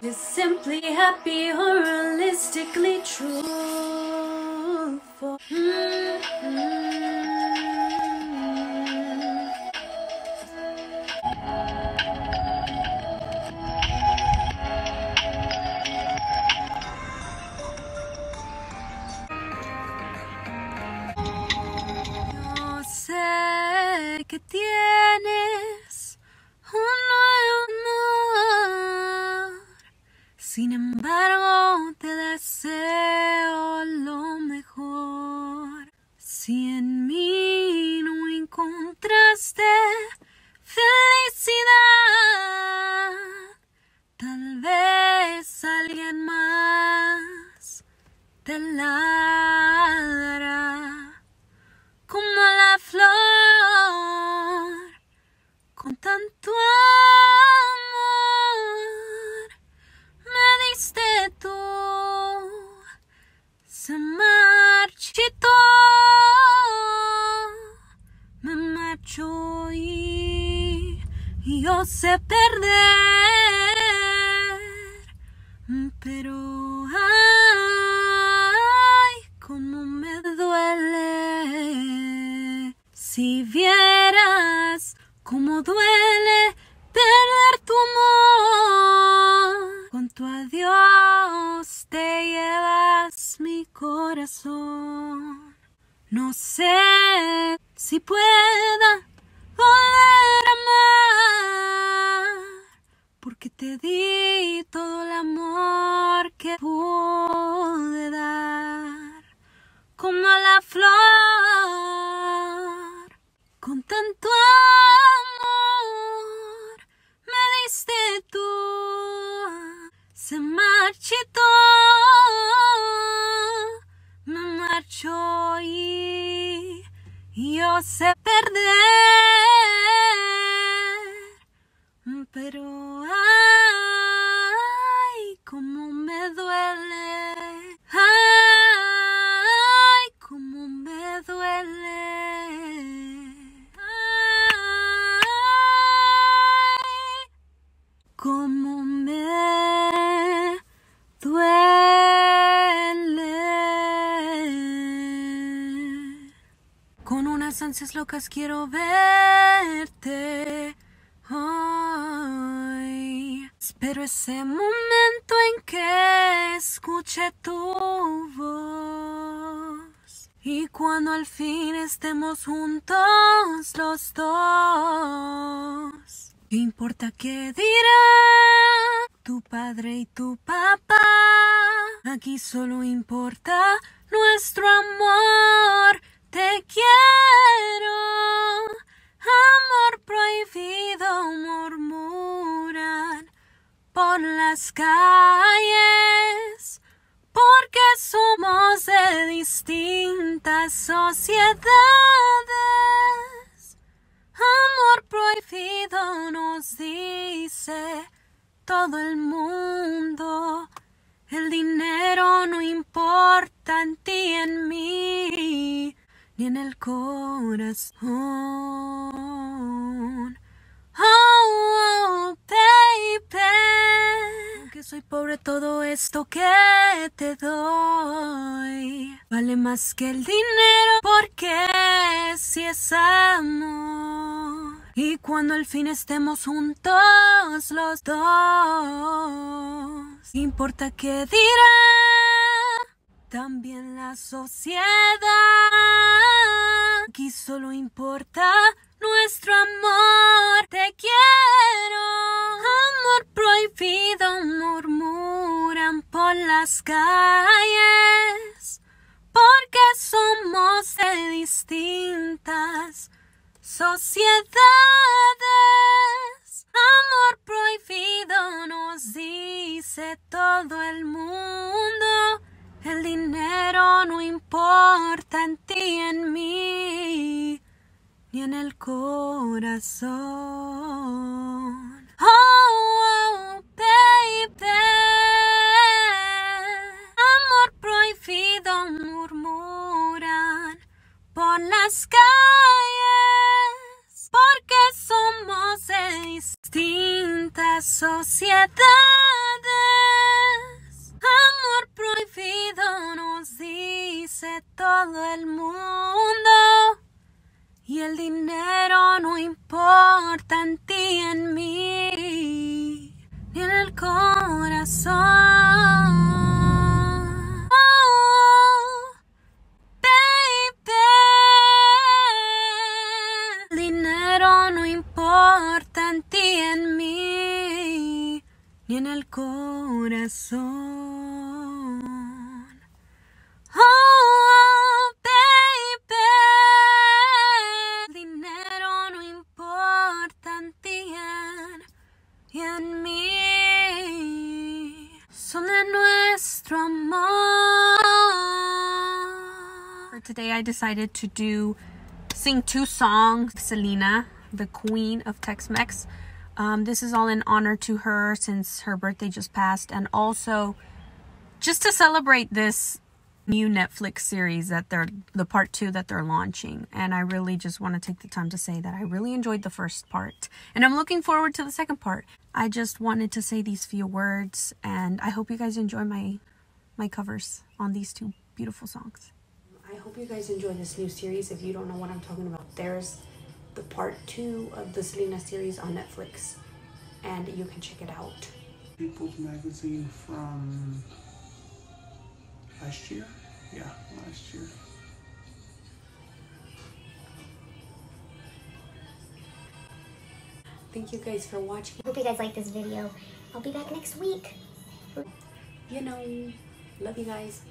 Is simply happy or realistically truthful? Mm-hmm. Yo sé que tienes un Sin embargo, te deseo lo mejor. Si en mí sé perder. Pero ay cómo me duele. Si vieras cómo duele perder tu amor. Con tu adiós te llevas mi corazón. No sé si pueda volver te di todo el amor que pude dar. Como la flor con tanto amor me diste tú. Se marchitó me marchó y yo sé perder pero ansias locas quiero verte. Espero ese momento en que escuche tu voz. Y cuando al fin estemos juntos los dos. ¿Qué importa qué dirá tu padre y tu papá? Aquí solo importa nuestro amor. Te quiero. Amor prohibido murmuran por las calles. Porque somos de distintas sociedades. Amor prohibido nos dice todo el mundo. El dinero no importa en ti, en mí, ni en el corazón. Oh, oh, baby, aunque soy pobre, todo esto que te doy vale más que el dinero, porque si es amor. Y cuando al fin estemos juntos los dos, importa qué dirá también la sociedad. Aquí solo importa nuestro amor. Te quiero. Amor prohibido murmuran por las calles. Porque somos de distintas sociedades. Amor prohibido nos dice todo el mundo. El dinero no importa en ti, en mí, ni en el corazón. Oh, oh, baby. Amor prohibido murmuran por las calles. Porque somos de distintas sociedades. Todo el mundo. Y el dinero no importa en ti en mí, ni en el corazón. Baby. Dinero no importa en ti en mí, ni en el corazón. Nuestro amor. For today, I decided to do sing two songs. Selena, the queen of Tex-Mex. Um, this is all in honor to her since her birthday just passed, and also just to celebrate this new Netflix series that they're the part two that they're launching. And I really just want to take the time to say that I really enjoyed the first part, and I'm looking forward to the second part. I just wanted to say these few words, and I hope you guys enjoy my my covers on these two beautiful songs. I hope you guys enjoy this new series. If you don't know what I'm talking about, there's the part two of the Selena series on Netflix, and you can check it out. People's Magazine from last year. Yeah, last year. Thank you guys for watching. Hope you guys like this video. I'll be back next week. You know, love you guys.